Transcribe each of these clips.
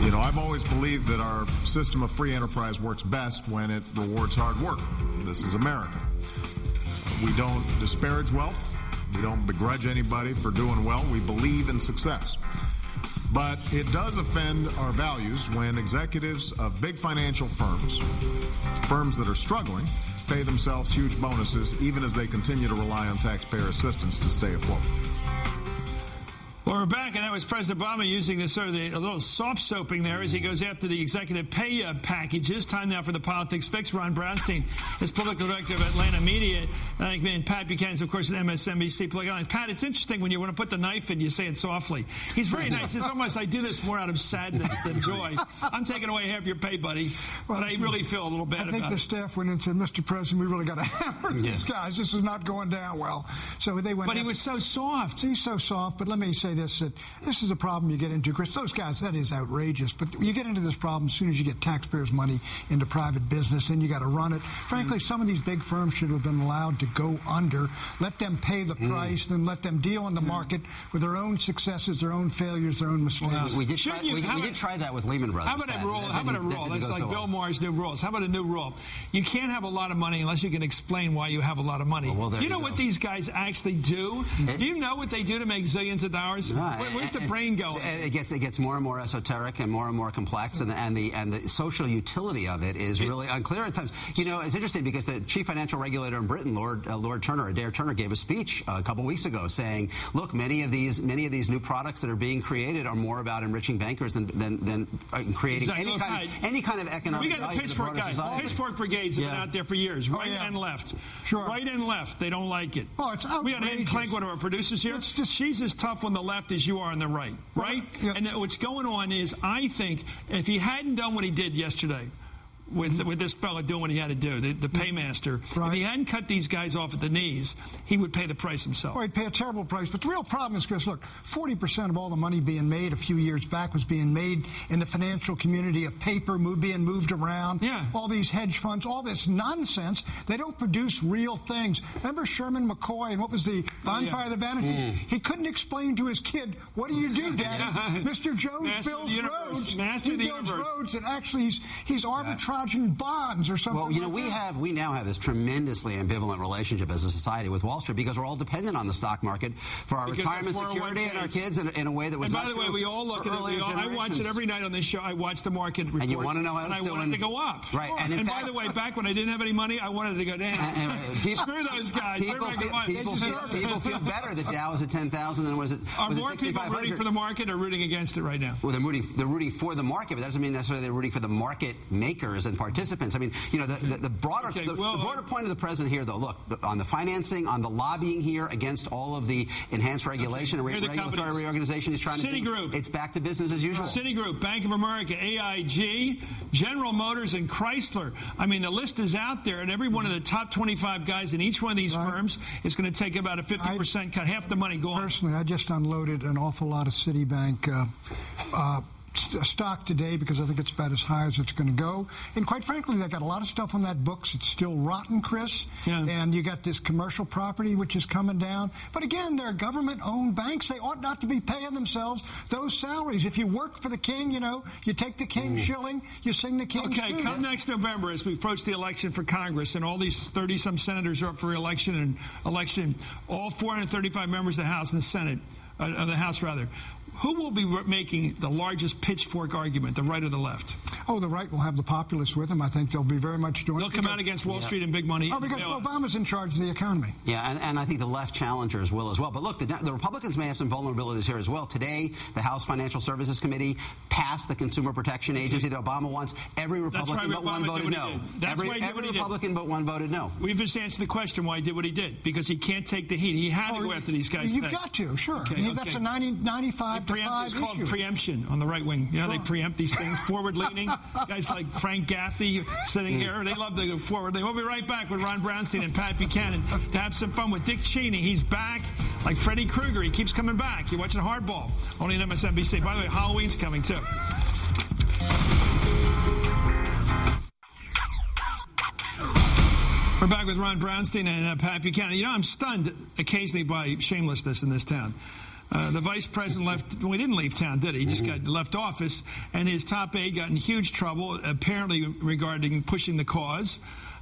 You know, I've always believed that our system of free enterprise works best when it rewards hard work. This is America. We don't disparage wealth. We don't begrudge anybody for doing well. We believe in success. But it does offend our values when executives of big financial firms, firms that are struggling, pay themselves huge bonuses even as they continue to rely on taxpayer assistance to stay afloat. Well, we're back, and that was President Obama using this sort of the, a little soft soaping there as he goes after the executive pay uh, packages. Time now for the politics fix. Ron Brownstein is political director of Atlantic Media. I think, man, Pat Buchanan's, of course, at MSNBC political Pat, it's interesting when you want to put the knife in, you say it softly. He's very nice. It's almost I do this more out of sadness than joy. I'm taking away half your pay, buddy, well, but I really feel a little bad I think the it. staff went and said, Mr. President, we really got to hammer yeah. these guys. This is not going down well. So they went. But he was so soft. He's so soft. But let me say this: that this this is a problem you get into, Chris. Those guys, that is outrageous. But you get into this problem as soon as you get taxpayers' money into private business, then you got to run it. Frankly, mm. some of these big firms should have been allowed to go under. Let them pay the mm. price, and let them deal in the mm. market with their own successes, their own failures, their own mistakes. Well, we, did try, you, we, we did try that with Lehman Brothers. How about a rule? How about a rule? That's like so Bill well. Maher's new rules. How about a new rule? You can't have a lot of money unless you can explain why you have a lot of money. Well, well, you know you what these guys actually do? It, do you know what they do to make zillions of dollars? Right. Where, where's the brain going? it gets it gets more and more esoteric and more and more complex, and, and the and the social utility of it is really unclear at times. You know, it's interesting because the chief financial regulator in Britain, Lord uh, Lord Turner, Adair Turner, gave a speech a couple weeks ago saying, "Look, many of these many of these new products that are being created are more about enriching bankers than than, than uh, creating exactly. any kind of, any kind of economic." We got the pitchfork guys. pitchfork brigades have yeah. been out there for years, oh, right oh, yeah. and left, sure. right and left. They don't like it. Oh, it's outrageous. We got Anne Clank, one of our producers here. It's just, She's as tough on the left as you are on the right, right? Well, yeah. And what's going going on is, I think, if he hadn't done what he did yesterday, with with this fella doing what he had to do, the, the paymaster. Right. If he hadn't cut these guys off at the knees, he would pay the price himself. Well, he'd pay a terrible price. But the real problem is, Chris, look, 40% of all the money being made a few years back was being made in the financial community of paper move, being moved around. Yeah. All these hedge funds, all this nonsense. They don't produce real things. Remember Sherman McCoy and what was the bonfire oh, yeah. of the vanities? Mm. He couldn't explain to his kid, what do you do, Daddy? yeah. Mr. Jones Master builds roads. Master he builds universe. roads, and actually he's, he's arbitraging bonds or something. Well, you know, like we that. have we now have this tremendously ambivalent relationship as a society with Wall Street because we're all dependent on the stock market for our because retirement oh security and our kids in, in, a way that was. And by the way, we all look at it. All, I watch it every night on this show. I watch the market report, and you want to know how and I doing. wanted to go up. Right. And, and fact, by the way, back when I didn't have any money, I wanted to go down. And, and, uh, people, Screw those guys. People, feel, people, feel, people feel better that Dow is at ten thousand than was it? Are was more people rooting for the market or rooting against it right now? Well, they're rooting. They're rooting for the market, but that doesn't mean necessarily they're rooting for the market makers and participants. I mean, you know, the, the, the broader okay, the, well, the, broader point of the president here, though, look on the financing, on the lobbying here against all of the enhanced regulation okay, and regulatory companies. reorganization he's trying Citigroup. to do. It's back to business as usual. Citigroup, Bank of America, AIG, General Motors, and Chrysler. I mean, the list is out there, and every one of the top 25 guys in each one of these right. firms is going to take about a 50 percent cut, half the money going. Personally, I just unloaded an awful lot of Citibank. Uh, uh, stock today because I think it's about as high as it's going to go. And quite frankly, they got a lot of stuff on that books. It's still rotten, Chris. Yeah. And you got this commercial property which is coming down. But again, they're government-owned banks. They ought not to be paying themselves those salaries. If you work for the king, you know, you take the king's Ooh. shilling, you sing the king's Okay, come next November as we approach the election for Congress, and all these 30-some senators are up for election and election. All 435 members of the House and the Senate, uh, of the House rather. Who will be making the largest pitchfork argument, the right or the left? Oh, the right will have the populace with them. I think they'll be very much joined. They'll come out against Wall yeah. Street and big money. Oh, because Obama's in charge of the economy. Yeah, and, and, I think the left challengers will as well. But look, the, the, Republicans may have some vulnerabilities here as well. Today, the House Financial Services Committee passed the Consumer Protection Agency that Obama wants. Every Republican but Obama one voted no. That's every, why every Republican but one voted no. We've just answered the question why he did what he did. Because he can't take the heat. He had oh, to go after these guys. You've got to, sure. Okay, I mean, okay. That's a 90, 95 to 5 issue preemption on the right wing. You know, sure. they preempt these things, forward leaning. Guys like Frank Gaffney sitting here, they love to go forward. We'll be right back with Ron Brownstein and Pat Buchanan to have some fun with Dick Cheney. He's back like Freddy Krueger. He keeps coming back. You're watching Hardball, only on MSNBC. By the way, Halloween's coming too. We're back with Ron Brownstein and uh, Pat Buchanan. You know, I'm stunned occasionally by shamelessness in this town. Uh, the vice president left. Well, he didn't leave town, did he? He just got left office, and his top aide got in huge trouble, apparently regarding pushing the cause.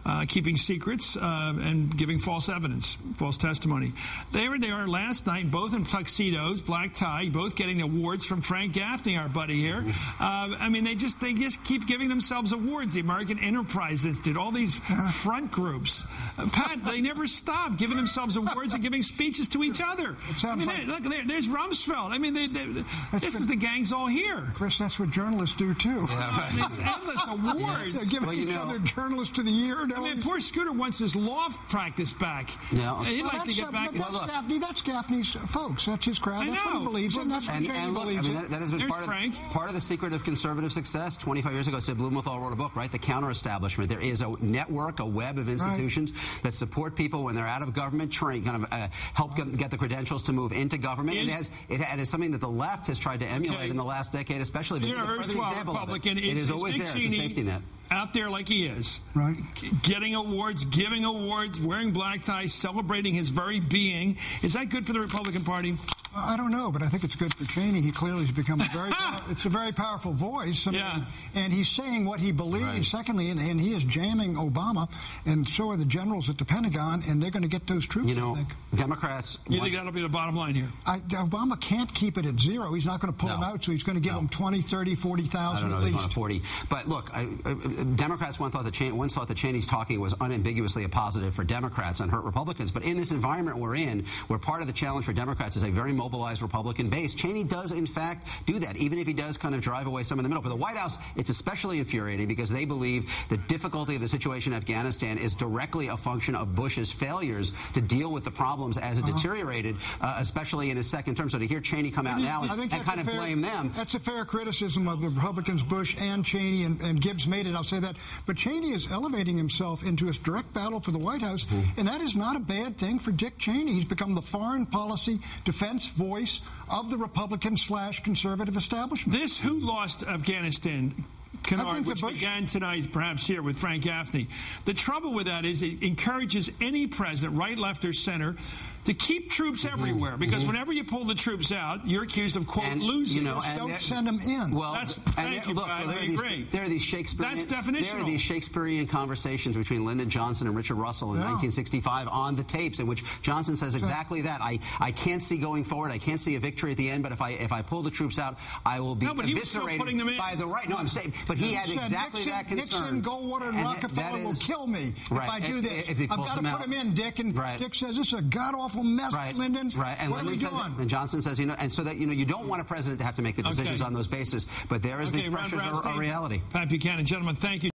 Uh, keeping secrets uh, and giving false evidence, false testimony. There They were there last night, both in tuxedos, black tie, both getting awards from Frank Gaffney, our buddy here. Uh, I mean, they just they just keep giving themselves awards. The American Enterprise Institute, all these front groups. Uh, Pat, they never stop giving themselves awards and giving speeches to each other. I mean, like, look, there, there's Rumsfeld. I mean, they, they, this is the gang's all here. Chris, that's what journalists do too. Yeah, right. it's endless awards. They're giving well, each know, other journalist of the year. I mean, poor Scooter wants his law practice back. Yeah. He'd well, like to get back. That's, Gaffney, that's Gaffney's folks. That's his crowd. I That's know. what he believes in. That's what And, Cheney and look, I believes mean, that, that has been There's part of, Frank. part of the secret of conservative success. 25 years ago, Sid Blumenthal wrote a book, right? The Counter Establishment. There is a network, a web of institutions that support people when they're out of government, train, kind of uh, help get, get the credentials to move into government. Is- it has it, it is something that the left has tried to emulate Okay. in the last decade, especially. But You're this an is a perfect erstwhile example Republican. It. it is always there. It's a safety net. Out there like he is. Right. Getting awards, giving awards, wearing black ties, celebrating his very being. Is that good for the Republican Party? I don't know, but I think it's good for Cheney. He clearly has become a very it's a very powerful voice. I mean, Yeah. and he's saying what he believes. Right. Secondly, and, and he is jamming Obama, and so are the generals at the Pentagon, and they're going to get those troops. You I know, think. Democrats. You think once- that'll be the bottom line here? I, Obama can't keep it at zero. He's not going to pull No. them out, so he's going to give No. them 20, 30, 40,000 I don't know. at He's least. going to 40. But look, I, I, Democrats once thought that Cheney, once thought that Cheney's talking was unambiguously a positive for Democrats and hurt Republicans. But in this environment we're in, where part of the challenge for Democrats is a very mobilized Republican base, Cheney does in fact do that, even if he does kind of drive away some in the middle. For the White House, it's especially infuriating because they believe the difficulty of the situation in Afghanistan is directly a function of Bush's failures to deal with the problems as it Uh-huh. deteriorated, uh, especially in his second term. So to hear Cheney come out now and, I think and kind of fair- blame them. That's a fair criticism of the Republicans, Bush and Cheney, and, and Gibbs made it. I'll say that. But Cheney is elevating himself into a direct battle for the White House, Mm-hmm. and that is not a bad thing for Dick Cheney. He's become the foreign policy defense voice of the Republican slash conservative establishment. This who lost Afghanistan canard, which Bush- began tonight, perhaps here with Frank Gaffney. The trouble with that is it encourages any president, right, left, or center, to keep troops Mm-hmm. everywhere. Because whenever you pull the troops out, you're accused of quote And, losing. you know, and Don't send them in. Well, That's- and thank there- you, look, well, there, are these, there are these Shakespearean. That's There are these Shakespearean conversations between Lyndon Johnson and Richard Russell in Yeah. 1965 on the tapes, in which Johnson says exactly that. I, I can't see going forward. I can't see a victory at the end. But if I if I pull the troops out, I will be No, but he was still eviscerated putting them in. by the right. No, I'm saying, but he had said exactly Nixon, that concern. Nixon, Goldwater, and, And Rockefeller that will kill me Right. if I do if, this. If I've got to put out. him in, Dick. And Right. Dick says this is a god awful mess, Right, Lyndon. right, and what Lyndon are we says, doing? and Johnson says, you know, and so that you know, you don't want a president to have to make the decisions Okay. on those bases, but there is Okay, these pressures are, are reality. Pat Buchanan, gentlemen, thank you.